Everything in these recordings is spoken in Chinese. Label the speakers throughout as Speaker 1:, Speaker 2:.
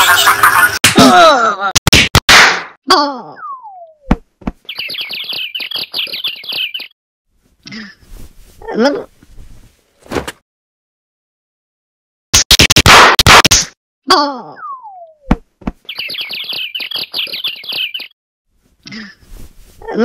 Speaker 1: 能。
Speaker 2: 能。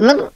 Speaker 2: 能。